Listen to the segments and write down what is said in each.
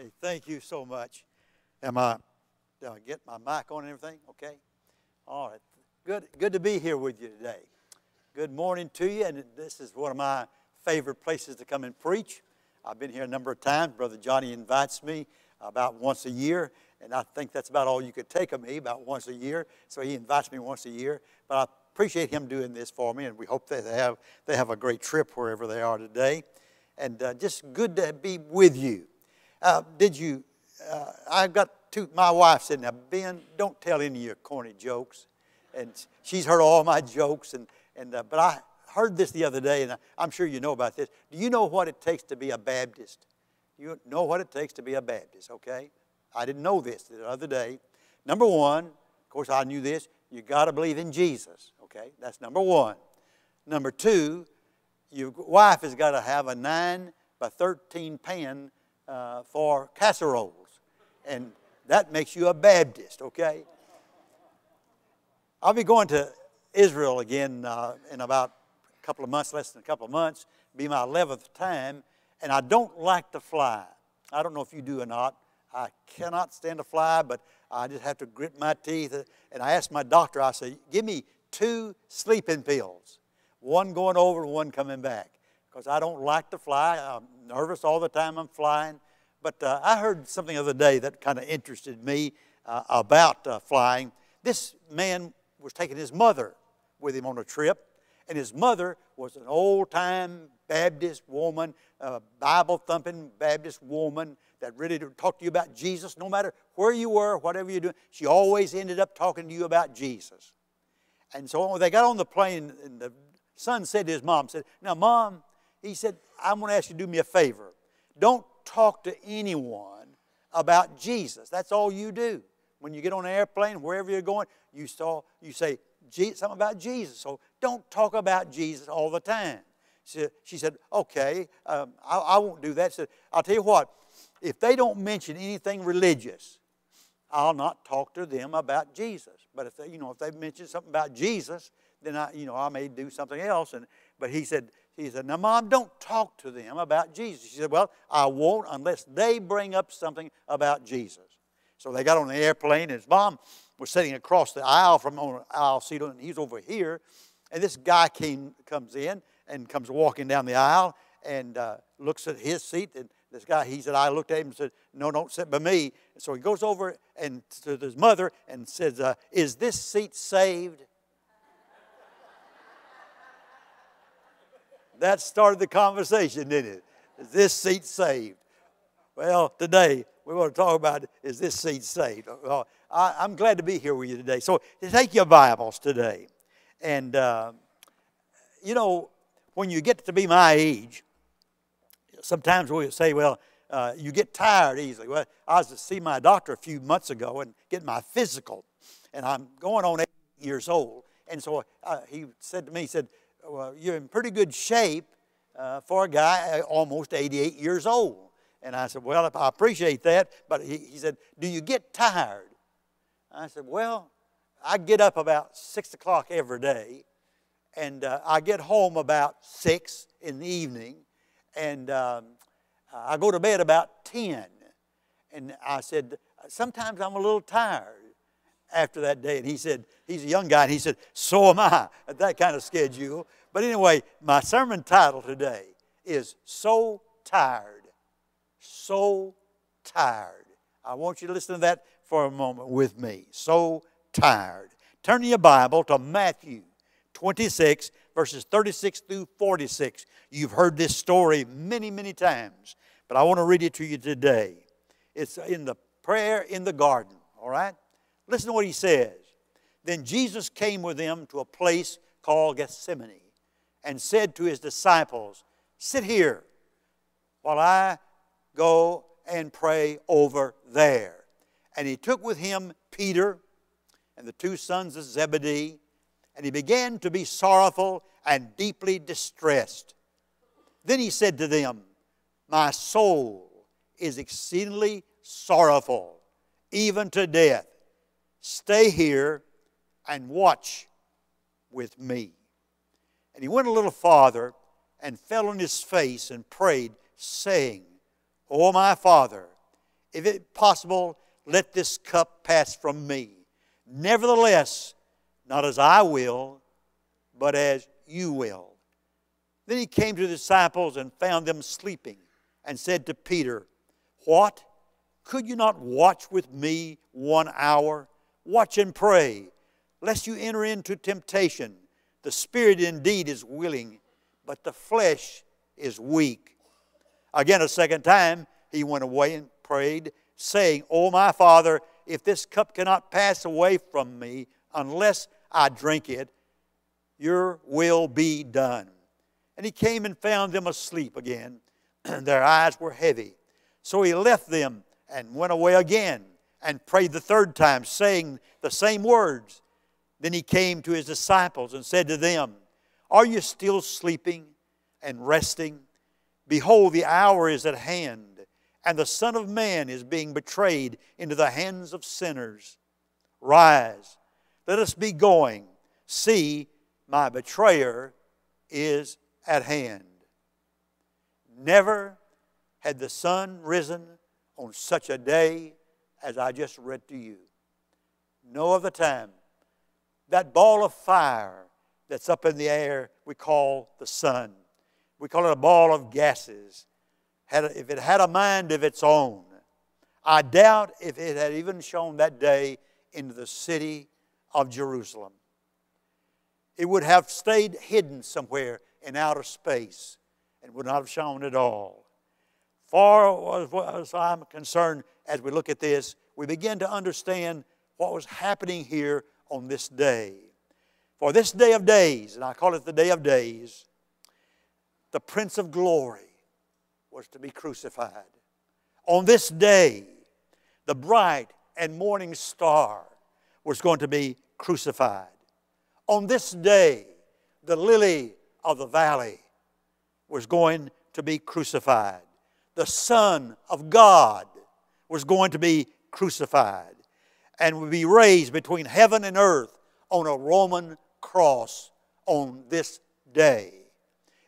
Hey, thank you so much. Am I, did I get my mic on and everything? Okay. All right. Good, good to be here with you today. Good morning to you, and this is one of my favorite places to come and preach. I've been here a number of times. Brother Johnny invites me about once a year, and I think that's about all you could take of me, about once a year. So he invites me once a year. But I appreciate him doing this for me, and we hope that they have, they have a great trip wherever they are today. And uh, just good to be with you. Uh, did you? Uh, I've got two. My wife said, "Now, Ben, don't tell any of your corny jokes." And she's heard all my jokes, and and uh, but I heard this the other day, and I'm sure you know about this. Do you know what it takes to be a Baptist? You know what it takes to be a Baptist, okay? I didn't know this the other day. Number one, of course, I knew this. You got to believe in Jesus, okay? That's number one. Number two, your wife has got to have a nine by 13 pan uh, for casseroles, and that makes you a Baptist, okay? I'll be going to Israel again uh, in about a couple of months, less than a couple of months. Be my 11th time, and I don't like to fly. I don't know if you do or not. I cannot stand to fly, but I just have to grit my teeth. And I asked my doctor, I said, give me two sleeping pills, one going over and one coming back, because I don't like to fly. I'm nervous all the time I'm flying. But uh, I heard something the other day that kind of interested me uh, about uh, flying. This man was taking his mother with him on a trip, and his mother was an old time Baptist woman, a Bible thumping Baptist woman that really talked to you about Jesus no matter where you were, whatever you're doing. She always ended up talking to you about Jesus. And so when they got on the plane, and the son said to his mom, said, Now, mom, he said, I'm going to ask you to do me a favor. Don't talk to anyone about Jesus. That's all you do. When you get on an airplane, wherever you're going, you, saw, you say something about Jesus. So don't talk about Jesus all the time. She, she said, okay, um, I, I, won't do that. She said, I'll tell you what, if they don't mention anything religious, I'll not talk to them about Jesus. But if they, you know, if they mention something about Jesus, then I, you know, I may do something else. And but he said, he said, now mom, don't talk to them about Jesus. She said, well, I won't unless they bring up something about Jesus. So they got on the airplane, and his mom was sitting across the aisle from on aisle seat, and he's over here. And this guy came, comes in and comes walking down the aisle and uh, looks at his seat. And this guy, he said, I looked at him and said, No, don't sit by me. And so he goes over and to his mother and says, uh, Is this seat saved? That started the conversation, didn't it? Is this seat saved? Well, today we want to talk about is this seat saved? Well, I, am glad to be here with you today. So take your Bibles today. And, uh, you know, when you get to be my age, sometimes we'll say, well, uh, you get tired easily. Well, I was to see my doctor a few months ago and get my physical, and I'm going on eight years old. And so uh, he said to me, he said, well, you're in pretty good shape uh, for a guy uh, almost 88 years old. And I said, Well, I appreciate that. But he, he said, Do you get tired? I said, Well, I get up about 6 o'clock every day. And uh, I get home about 6 in the evening. And um, I go to bed about 10. And I said, Sometimes I'm a little tired after that day. And he said, He's a young guy. And he said, So am I at that kind of schedule. But anyway, my sermon title today is So Tired so tired. I want you to listen to that for a moment with me. So tired. Turn your Bible to Matthew 26, verses 36 through 46. You've heard this story many, many times, but I want to read it to you today. It's in the prayer in the garden, all right? Listen to what he says. Then Jesus came with them to a place called Gethsemane and said to his disciples, Sit here while I Go and pray over there. And he took with him Peter and the two sons of Zebedee, and he began to be sorrowful and deeply distressed. Then he said to them, My soul is exceedingly sorrowful, even to death. Stay here and watch with me. And he went a little farther and fell on his face and prayed, saying, O my Father, if it possible, let this cup pass from me. Nevertheless, not as I will, but as you will. Then he came to the disciples and found them sleeping, and said to Peter, What? Could you not watch with me one hour? Watch and pray, lest you enter into temptation. The spirit indeed is willing, but the flesh is weak. Again, a second time, he went away and prayed, saying, O my Father, if this cup cannot pass away from me unless I drink it, your will be done. And he came and found them asleep again. And their eyes were heavy. So he left them and went away again and prayed the third time, saying the same words. Then he came to his disciples and said to them, Are you still sleeping and resting? Behold, the hour is at hand, and the Son of Man is being betrayed into the hands of sinners. Rise, let us be going. See, my betrayer is at hand. Never had the sun risen on such a day as I just read to you. No other time. That ball of fire that's up in the air we call the sun. We call it a ball of gases. Had if it had a mind of its own, I doubt if it had even shone that day into the city of Jerusalem. It would have stayed hidden somewhere in outer space and would not have shone at all. Far as I'm concerned, as we look at this, we begin to understand what was happening here on this day. For this day of days, and I call it the day of days, the Prince of Glory was to be crucified. On this day, the bright and morning star was going to be crucified. On this day, the lily of the valley was going to be crucified. The Son of God was going to be crucified and would be raised between heaven and earth on a Roman cross on this day.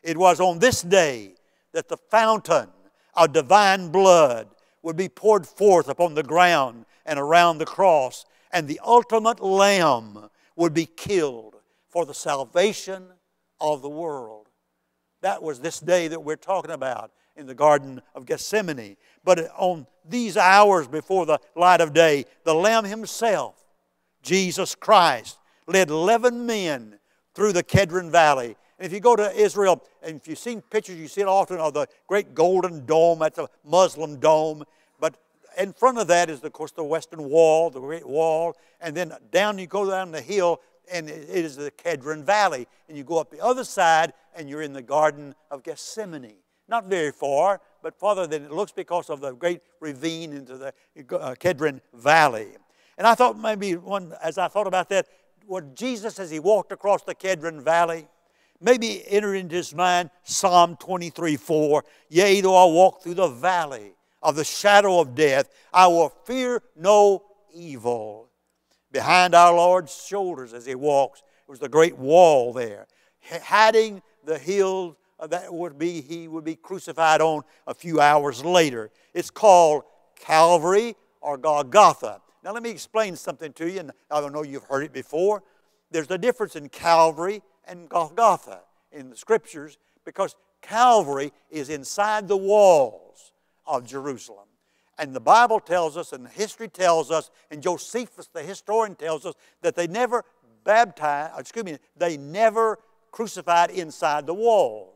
It was on this day that the fountain of divine blood would be poured forth upon the ground and around the cross, and the ultimate lamb would be killed for the salvation of the world. That was this day that we're talking about in the Garden of Gethsemane. But on these hours before the light of day, the Lamb Himself, Jesus Christ, led 11 men through the Kedron Valley. And if you go to Israel, and if you've seen pictures, you see it often of the great golden dome. That's a Muslim dome. But in front of that is, of course, the Western Wall, the Great Wall. And then down, you go down the hill, and it is the Kedron Valley. And you go up the other side, and you're in the Garden of Gethsemane. Not very far, but farther than it looks because of the great ravine into the uh, Kedron Valley. And I thought maybe one, as I thought about that, what Jesus, as he walked across the Kedron Valley, maybe entered into his mind Psalm 23 4. Yea, though I walk through the valley of the shadow of death, I will fear no evil. Behind our Lord's shoulders as he walks was the great wall there, hiding the hill Uh, that would be he would be crucified on a few hours later. It's called Calvary or Golgotha. Now let me explain something to you, and I don't know you've heard it before. There's a difference in Calvary and Golgotha in the scriptures because Calvary is inside the walls of Jerusalem. And the Bible tells us, and history tells us, and Josephus, the historian, tells us that they never baptized, excuse me, they never crucified inside the walls.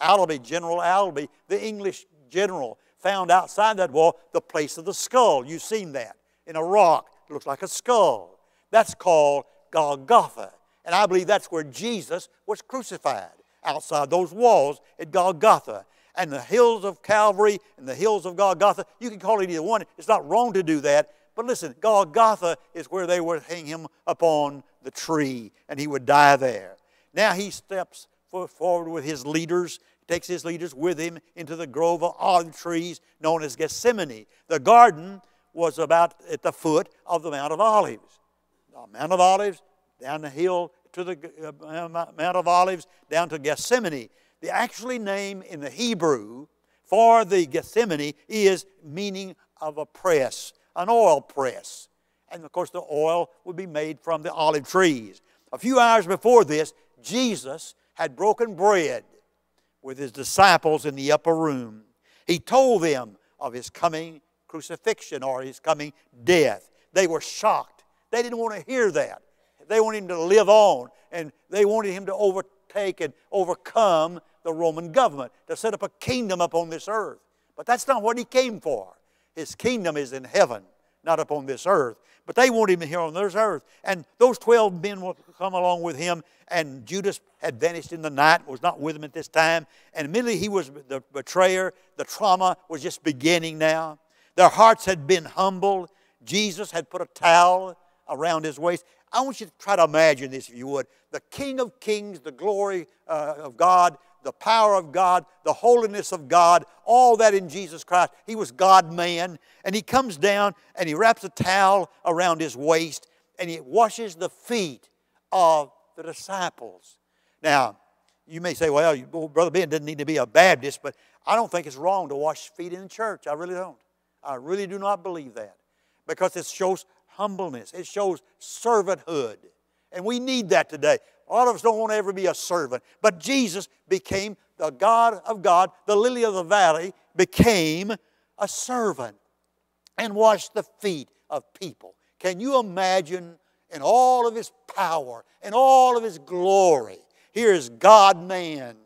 Allenby, General Allenby, the English general, found outside that wall the place of the skull. You've seen that in a rock. It looks like a skull. That's called Golgotha. And I believe that's where Jesus was crucified, outside those walls at Golgotha. And the hills of Calvary and the hills of Golgotha, you can call it either one. It's not wrong to do that. But listen, Golgotha is where they would hang him upon the tree and he would die there. Now he steps forward with his leaders, takes his leaders with him into the grove of olive trees known as Gethsemane. The garden was about at the foot of the Mount of Olives. The Mount of Olives, down the hill to the uh, Mount of Olives, down to Gethsemane. The actually name in the Hebrew for the Gethsemane is meaning of a press, an oil press. And of course, the oil would be made from the olive trees. A few hours before this, Jesus had broken bread with his disciples in the upper room. He told them of his coming crucifixion or his coming death. They were shocked. They didn't want to hear that. They wanted him to live on, and they wanted him to overtake and overcome the Roman government, to set up a kingdom upon this earth. But that's not what he came for. His kingdom is in heaven, not upon this earth. But they want him here on this earth. And those 12 men will come along with him, and Judas had vanished in the night, was not with him at this time. And immediately he was the betrayer. The trauma was just beginning now. Their hearts had been humbled. Jesus had put a towel around his waist. I want you to try to imagine this, if you would. The King of Kings, the glory uh, of God, the power of God, the holiness of God, all that in Jesus Christ. He was God man. And he comes down and he wraps a towel around his waist and he washes the feet of the disciples. Now, you may say, well, Brother Ben doesn't need to be a Baptist, but I don't think it's wrong to wash feet in the church. I really don't. I really do not believe that because it shows humbleness, it shows servanthood. And we need that today. A lot of us don't want to ever be a servant. But Jesus became the God of God, the lily of the valley, became a servant and washed the feet of people. Can you imagine in all of his power and all of his glory? Here is God man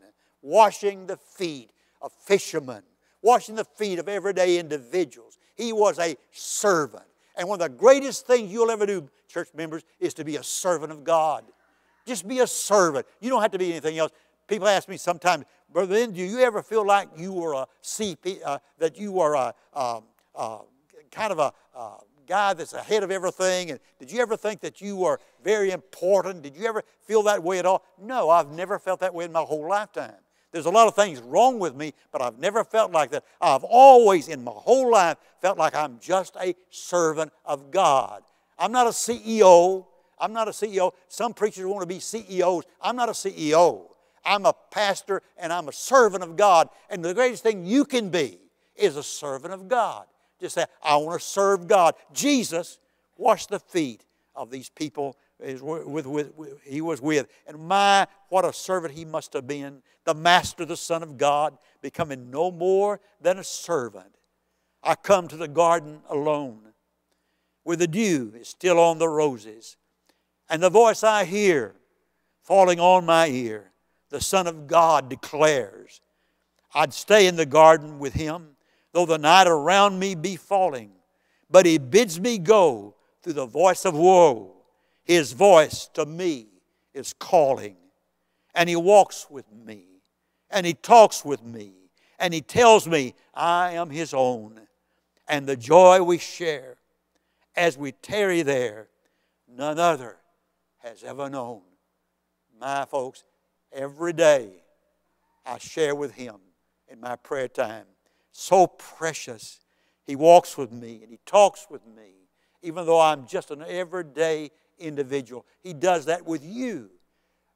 washing the feet of fishermen, washing the feet of everyday individuals. He was a servant. And one of the greatest things you'll ever do, church members, is to be a servant of God. Just be a servant. You don't have to be anything else. People ask me sometimes, Brother Ben, do you ever feel like you were a CP, uh, that you were a, um, uh, kind of a uh, guy that's ahead of everything? And did you ever think that you were very important? Did you ever feel that way at all? No, I've never felt that way in my whole lifetime. There's a lot of things wrong with me, but I've never felt like that. I've always, in my whole life, felt like I'm just a servant of God. I'm not a CEO. I'm not a CEO. Some preachers want to be CEOs. I'm not a CEO. I'm a pastor and I'm a servant of God. And the greatest thing you can be is a servant of God. Just say, I want to serve God. Jesus washed the feet of these people with, with, with, he was with. And my, what a servant he must have been. The master, the Son of God, becoming no more than a servant. I come to the garden alone, where the dew is still on the roses. And the voice I hear falling on my ear, the Son of God declares, I'd stay in the garden with him, though the night around me be falling. But he bids me go through the voice of woe. His voice to me is calling. And he walks with me. And he talks with me. And he tells me I am his own. And the joy we share as we tarry there, none other has ever known. My folks, every day I share with Him in my prayer time. So precious. He walks with me and He talks with me, even though I'm just an everyday individual. He does that with you.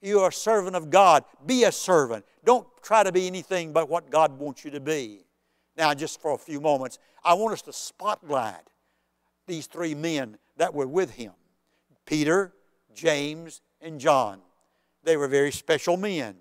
You are a servant of God. Be a servant. Don't try to be anything but what God wants you to be. Now, just for a few moments, I want us to spotlight these three men that were with him Peter, James, and John. They were very special men.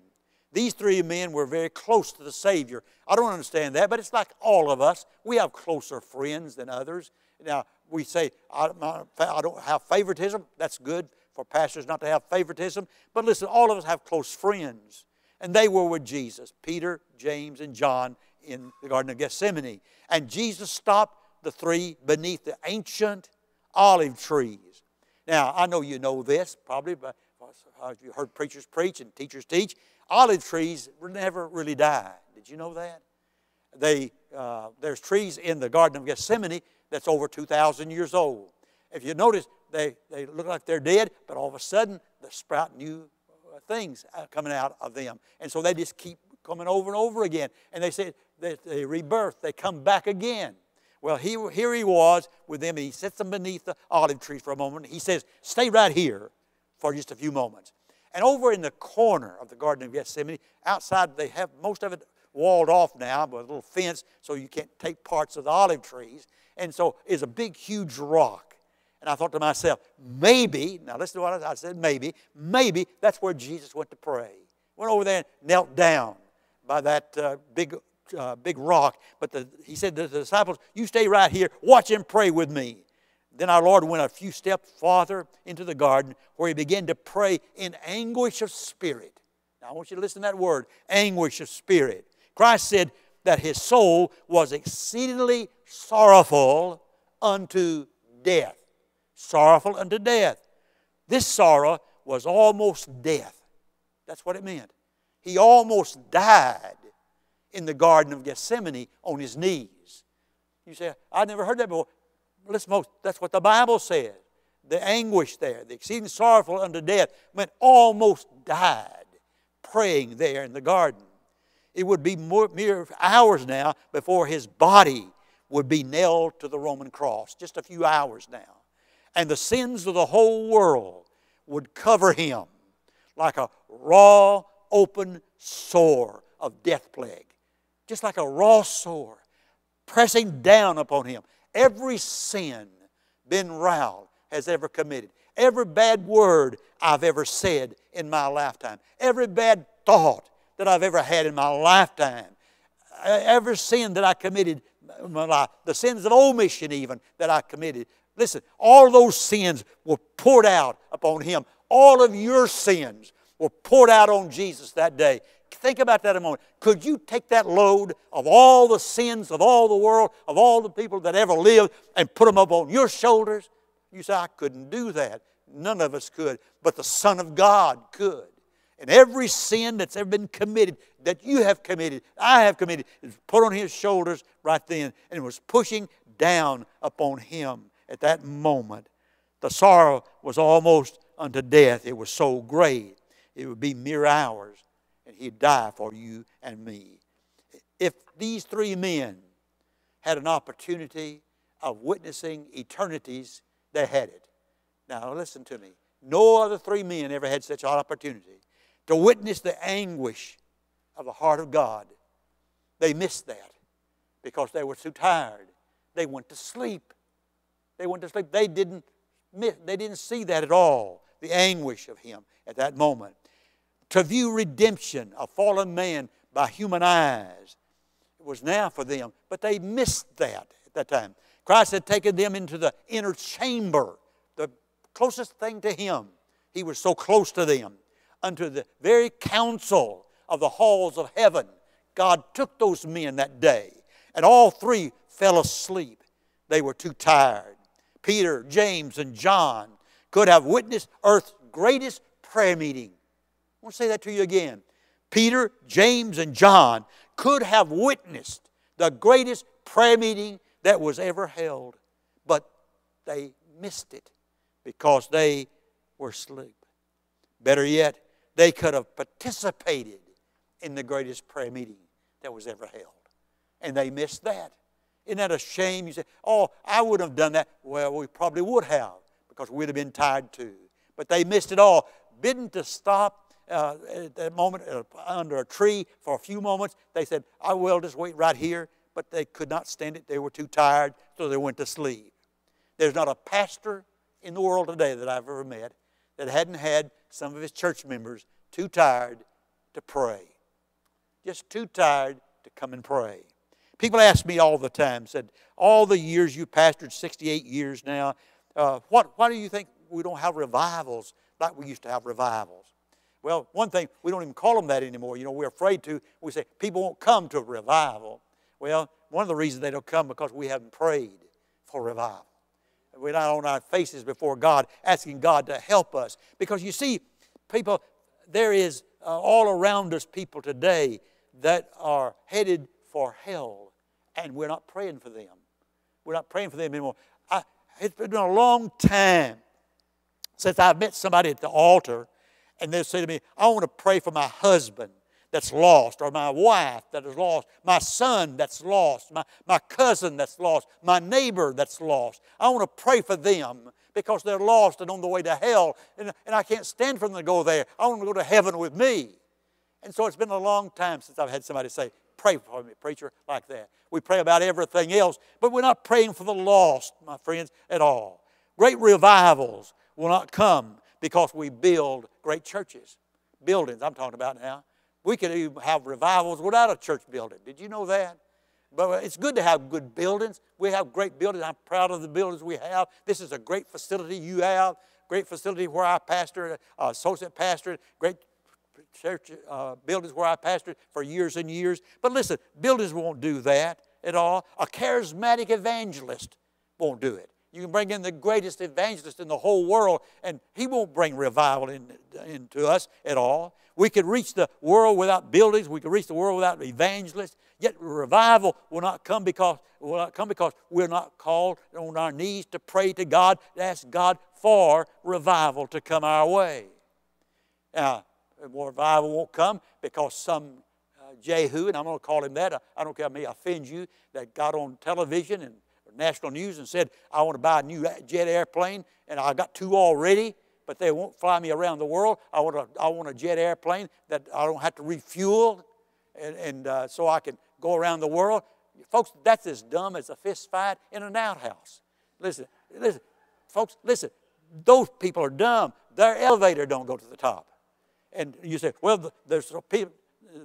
These three men were very close to the Savior. I don't understand that, but it's like all of us. We have closer friends than others. Now, we say, I don't have favoritism. That's good for pastors not to have favoritism. But listen, all of us have close friends. And they were with Jesus Peter, James, and John in the Garden of Gethsemane. And Jesus stopped the three beneath the ancient olive trees. Now, I know you know this probably, but you heard preachers preach and teachers teach. Olive trees never really die. Did you know that? They, uh, there's trees in the Garden of Gethsemane that's over 2,000 years old. If you notice, they, they look like they're dead, but all of a sudden, they sprout new uh, things uh, coming out of them. And so they just keep coming over and over again. And they say they, they rebirth, they come back again. Well, he, here he was with them, and he sits them beneath the olive tree for a moment. He says, Stay right here for just a few moments. And over in the corner of the Garden of Gethsemane, outside, they have most of it walled off now with a little fence so you can't take parts of the olive trees. And so is a big, huge rock. And I thought to myself, maybe, now listen to what I said, maybe, maybe that's where Jesus went to pray. Went over there and knelt down by that uh, big, uh, big rock. But the, he said to the disciples, You stay right here, watch and pray with me. Then our Lord went a few steps farther into the garden where he began to pray in anguish of spirit. Now I want you to listen to that word anguish of spirit. Christ said that his soul was exceedingly sorrowful unto death. Sorrowful unto death. This sorrow was almost death. That's what it meant. He almost died in the Garden of Gethsemane on his knees. You say, I never heard that before. Listen, that's what the Bible says. The anguish there, the exceeding sorrowful unto death, meant almost died praying there in the garden. It would be more, mere hours now before his body would be nailed to the Roman cross. Just a few hours now. And the sins of the whole world would cover him like a raw, open sore of death plague. Just like a raw sore pressing down upon him. Every sin Ben Rowell has ever committed, every bad word I've ever said in my lifetime, every bad thought that I've ever had in my lifetime, every sin that I committed in my life, the sins of omission even that I committed. Listen, all those sins were poured out upon Him. All of your sins were poured out on Jesus that day. Think about that a moment. Could you take that load of all the sins of all the world, of all the people that ever lived, and put them up on your shoulders? You say, I couldn't do that. None of us could, but the Son of God could. And every sin that's ever been committed, that you have committed, I have committed, is put on his shoulders right then, and it was pushing down upon him at that moment. The sorrow was almost unto death. It was so great, it would be mere hours, he'd die for you and me. If these three men had an opportunity of witnessing eternities, they had it. Now, listen to me. No other three men ever had such an opportunity to witness the anguish of the heart of God. They missed that because they were too tired. They went to sleep. They went to sleep. They didn't, miss, they didn't see that at all, the anguish of Him at that moment. To view redemption of fallen man by human eyes It was now for them, but they missed that at that time. Christ had taken them into the inner chamber, the closest thing to Him. He was so close to them unto the very council of the halls of heaven. God took those men that day, and all three fell asleep. They were too tired. Peter, James, and John could have witnessed earth's greatest prayer meeting. I want to say that to you again. Peter, James, and John could have witnessed the greatest prayer meeting that was ever held, but they missed it because they were asleep. Better yet, they could have participated in the greatest prayer meeting that was ever held. And they missed that. Isn't that a shame? You say, oh, I would have done that. Well, we probably would have because we'd have been tired too. But they missed it all. Bidden to stop uh, at that moment uh, under a tree for a few moments, they said, I will just wait right here. But they could not stand it. They were too tired, so they went to sleep. There's not a pastor in the world today that I've ever met that hadn't had some of his church members too tired to pray. Just too tired to come and pray. People ask me all the time, said, all the years you pastored, 68 years now, uh, what, why do you think we don't have revivals like we used to have revivals? Well, one thing, we don't even call them that anymore. You know, we're afraid to. We say people won't come to a revival. Well, one of the reasons they don't come because we haven't prayed for revival. We're not on our faces before God asking God to help us. Because you see, people, there is uh, all around us people today that are headed for hell, and we're not praying for them. We're not praying for them anymore. I, it's been a long time since I've met somebody at the altar, and they'll say to me, I want to pray for my husband that's lost, or my wife that is lost, my son that's lost, my, my cousin that's lost, my neighbor that's lost. I want to pray for them because they're lost and on the way to hell, and, and I can't stand for them to go there. I want them to go to heaven with me. And so it's been a long time since I've had somebody say, pray for me, preacher, like that. We pray about everything else, but we're not praying for the lost, my friends, at all. Great revivals will not come because we build great churches. Buildings, I'm talking about now. We could even have revivals without a church building. Did you know that? But it's good to have good buildings. We have great buildings. I'm proud of the buildings we have. This is a great facility you have. Great facility where I pastor, uh, associate pastor, great church uh, buildings where I pastored for years and years. But listen, buildings won't do that at all. A charismatic evangelist won't do it. You can bring in the greatest evangelist in the whole world, and he won't bring revival in, into us at all. We could reach the world without buildings. We could reach the world without evangelists. Yet revival will not come because will not come because we're not called on our knees to pray to God, to ask God for revival to come our way. Now, revival won't come because some uh, Jehu, and I'm going to call him that. I don't care, I may offend you, that got on television and national news and said, I want to buy a new jet airplane, and I got two already, but they won't fly me around the world. I want a, I want a jet airplane that I don't have to refuel, and, and uh, so I can go around the world. Folks, that's as dumb as a fist fight in an outhouse. Listen, listen, folks, listen. Those people are dumb. Their elevator don't go to the top. And you say, well, there's people,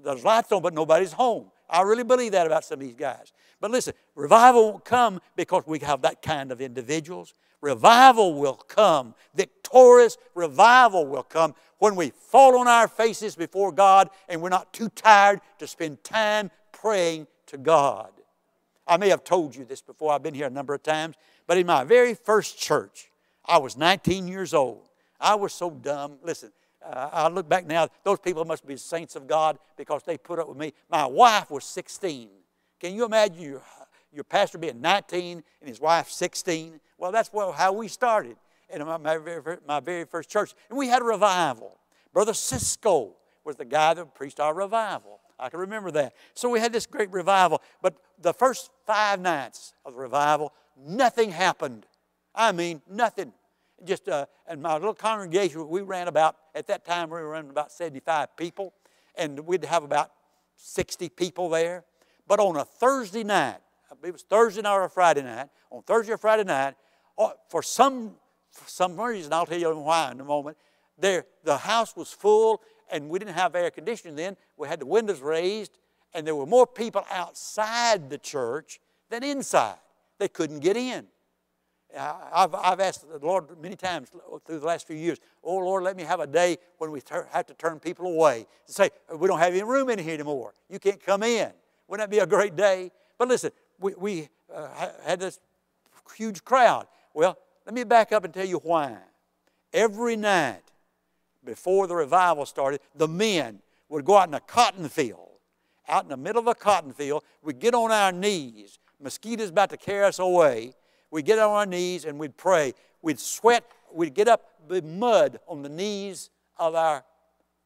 there's lights on, but nobody's home. I really believe that about some of these guys. But listen, revival won't come because we have that kind of individuals. Revival will come. Victorious revival will come when we fall on our faces before God and we're not too tired to spend time praying to God. I may have told you this before, I've been here a number of times, but in my very first church, I was 19 years old. I was so dumb. Listen, uh, I look back now, those people must be saints of God because they put up with me. My wife was 16. Can you imagine your, your pastor being 19 and his wife 16? Well, that's how we started in my, my, very, my very first church. And we had a revival. Brother Cisco was the guy that preached our revival. I can remember that. So we had this great revival. But the first five nights of the revival, nothing happened. I mean, nothing. Just uh, in my little congregation, we ran about, at that time, we were running about 75 people, and we'd have about 60 people there. But on a Thursday night, it was Thursday night or Friday night, on Thursday or Friday night, uh, for some, for some reason, I'll tell you why in a moment, there, the house was full and we didn't have air conditioning then. We had the windows raised, and there were more people outside the church than inside. They couldn't get in. I've, I've asked the Lord many times through the last few years, oh Lord, let me have a day when we ter- have to turn people away. To say, we don't have any room in here anymore. You can't come in. Wouldn't that be a great day? But listen, we, we uh, had this huge crowd. Well, let me back up and tell you why. Every night, before the revival started, the men would go out in a cotton field, out in the middle of a cotton field. We'd get on our knees. Mosquitoes about to carry us away. We'd get on our knees and we'd pray. We'd sweat. We'd get up the mud on the knees of our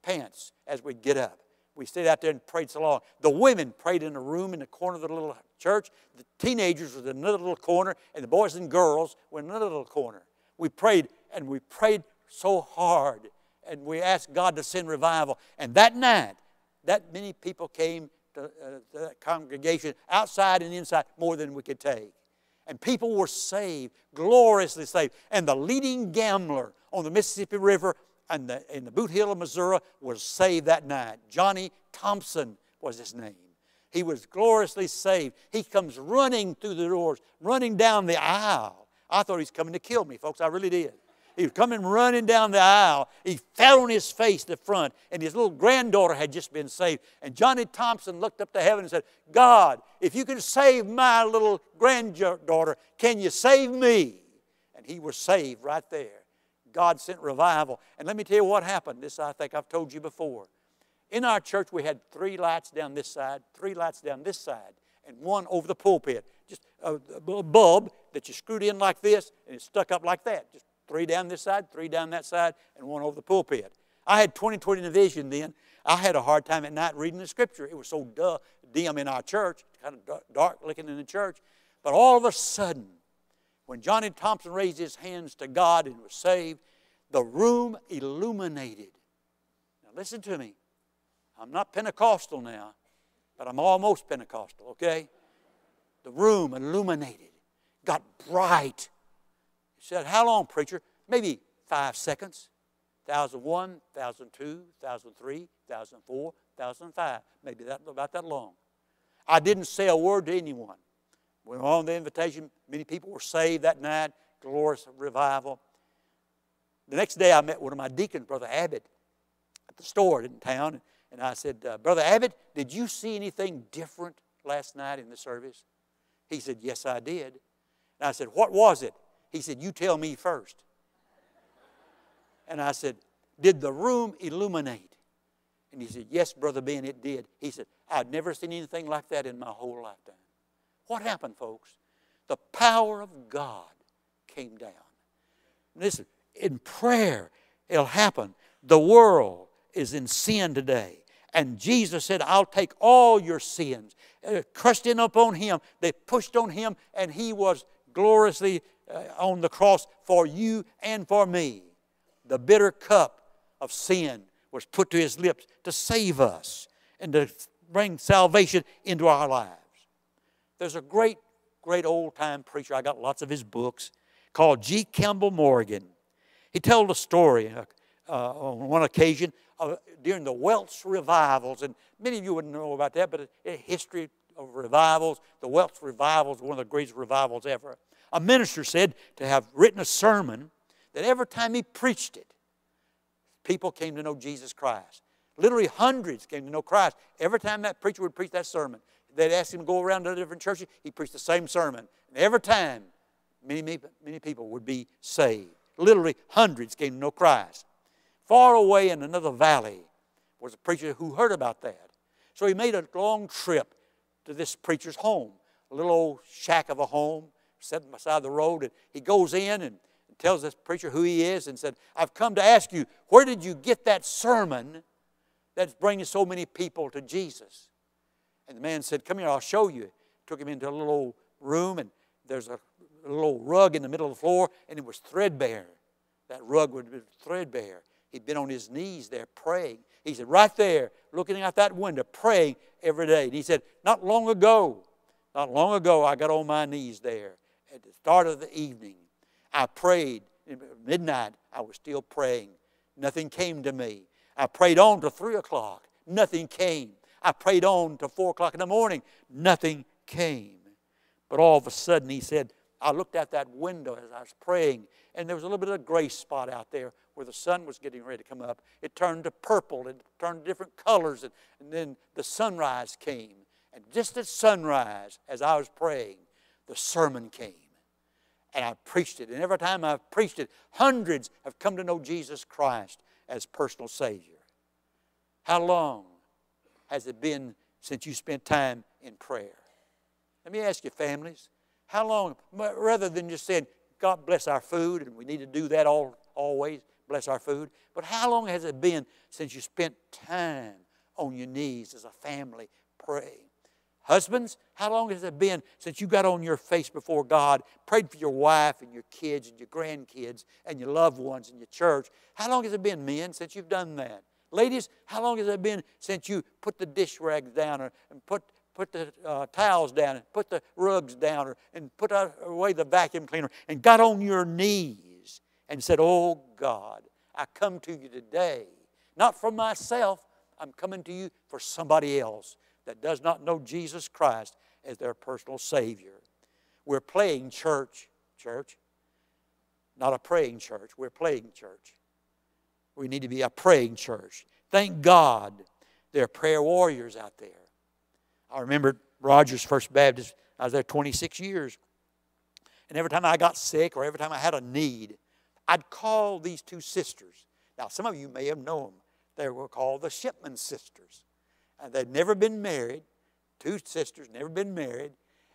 pants as we'd get up. We stayed out there and prayed so long. The women prayed in a room in the corner of the little church. The teenagers were in another little corner, and the boys and girls were in another little corner. We prayed, and we prayed so hard and we asked God to send revival. And that night, that many people came to, uh, to that congregation, outside and inside, more than we could take. And people were saved, gloriously saved. And the leading gambler on the Mississippi River and the, in the Bootheel of Missouri was saved that night. Johnny Thompson was his name. He was gloriously saved. He comes running through the doors, running down the aisle. I thought he was coming to kill me, folks. I really did. He was coming running down the aisle. He fell on his face the front, and his little granddaughter had just been saved. And Johnny Thompson looked up to heaven and said, God, if you can save my little granddaughter, can you save me? And he was saved right there. God sent revival. And let me tell you what happened. This I think I've told you before. In our church, we had three lights down this side, three lights down this side, and one over the pulpit. Just a, a bulb that you screwed in like this, and it stuck up like that. Just Three down this side, three down that side, and one over the pulpit. I had 20 20 vision then. I had a hard time at night reading the scripture. It was so duh, dim in our church, kind of dark looking in the church. But all of a sudden, when Johnny Thompson raised his hands to God and was saved, the room illuminated. Now, listen to me. I'm not Pentecostal now, but I'm almost Pentecostal, okay? The room illuminated, got bright. Said, How long, preacher? Maybe five seconds. 1001, 1002, 1003, 1004, 1005. Maybe that, about that long. I didn't say a word to anyone. Were on the invitation. Many people were saved that night. Glorious revival. The next day, I met one of my deacons, Brother Abbott, at the store in town. And I said, uh, Brother Abbott, did you see anything different last night in the service? He said, Yes, I did. And I said, What was it? He said, You tell me first. And I said, Did the room illuminate? And he said, Yes, Brother Ben, it did. He said, I'd never seen anything like that in my whole lifetime. What happened, folks? The power of God came down. Listen, in prayer, it'll happen. The world is in sin today. And Jesus said, I'll take all your sins. Uh, crushed in upon him. They pushed on him, and he was gloriously uh, on the cross for you and for me. The bitter cup of sin was put to his lips to save us and to bring salvation into our lives. There's a great, great old time preacher, I got lots of his books, called G. Campbell Morgan. He told a story uh, uh, on one occasion uh, during the Welsh revivals, and many of you wouldn't know about that, but a history of revivals, the Welsh revivals, one of the greatest revivals ever. A minister said to have written a sermon that every time he preached it, people came to know Jesus Christ. Literally hundreds came to know Christ. Every time that preacher would preach that sermon, they'd ask him to go around to different churches. He preached the same sermon. And every time, many, many people would be saved. Literally hundreds came to know Christ. Far away in another valley was a preacher who heard about that. So he made a long trip to this preacher's home, a little old shack of a home sitting beside the road. And he goes in and tells this preacher who he is and said, I've come to ask you, where did you get that sermon that's bringing so many people to Jesus? And the man said, Come here, I'll show you. Took him into a little room, and there's a little rug in the middle of the floor, and it was threadbare. That rug would be threadbare. He'd been on his knees there praying. He said, right there, looking out that window, praying every day. And he said, not long ago, not long ago, I got on my knees there at the start of the evening. I prayed. At midnight, I was still praying. Nothing came to me. I prayed on to 3 o'clock. Nothing came. I prayed on to 4 o'clock in the morning. Nothing came. But all of a sudden, he said, I looked out that window as I was praying, and there was a little bit of a gray spot out there where the sun was getting ready to come up. It turned to purple, it turned to different colors, and, and then the sunrise came. And just at sunrise, as I was praying, the sermon came. And I preached it. And every time I've preached it, hundreds have come to know Jesus Christ as personal Savior. How long has it been since you spent time in prayer? Let me ask you, families, how long, rather than just saying, God bless our food, and we need to do that all, always, bless our food, but how long has it been since you spent time on your knees as a family praying? Husbands, how long has it been since you got on your face before God, prayed for your wife and your kids and your grandkids and your loved ones and your church? How long has it been, men, since you've done that? Ladies, how long has it been since you put the dish rags down or, and put, put the uh, towels down and put the rugs down or, and put away the vacuum cleaner and got on your knees and said, Oh God, I come to you today, not for myself, I'm coming to you for somebody else that does not know Jesus Christ as their personal Savior. We're playing church, church, not a praying church. We're playing church. We need to be a praying church. Thank God there are prayer warriors out there. I remember Rogers First Baptist, I was there 26 years. And every time I got sick or every time I had a need, I'd call these two sisters. Now, some of you may have known them. They were called the Shipman sisters. And they'd never been married. Two sisters, never been married.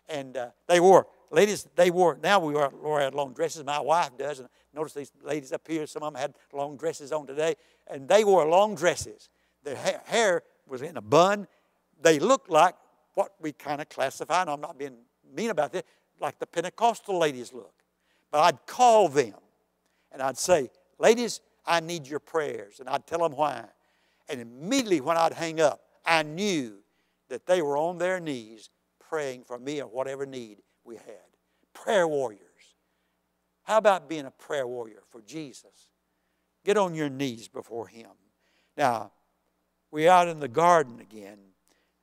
And uh, they wore, ladies, they wore, now we wear, wear long dresses. My wife does. And notice these ladies up here, some of them had long dresses on today. And they wore long dresses. Their hair, hair was in a bun. They looked like what we kind of classify, and I'm not being mean about this, like the Pentecostal ladies look. But I'd call them and I'd say, Ladies, I need your prayers. And I'd tell them why. And immediately when I'd hang up, I knew that they were on their knees praying for me or whatever need we had. Prayer warriors. How about being a prayer warrior for Jesus? Get on your knees before Him. Now, we're out in the garden again,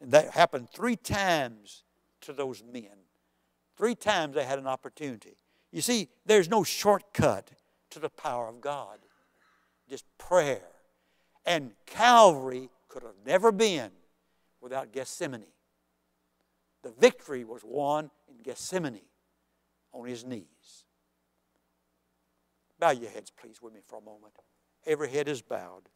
and that happened three times to those men. Three times they had an opportunity. You see, there's no shortcut to the power of God, just prayer. And Calvary could have never been without Gethsemane. The victory was won in Gethsemane on his knees. Bow your heads, please, with me for a moment. Every head is bowed.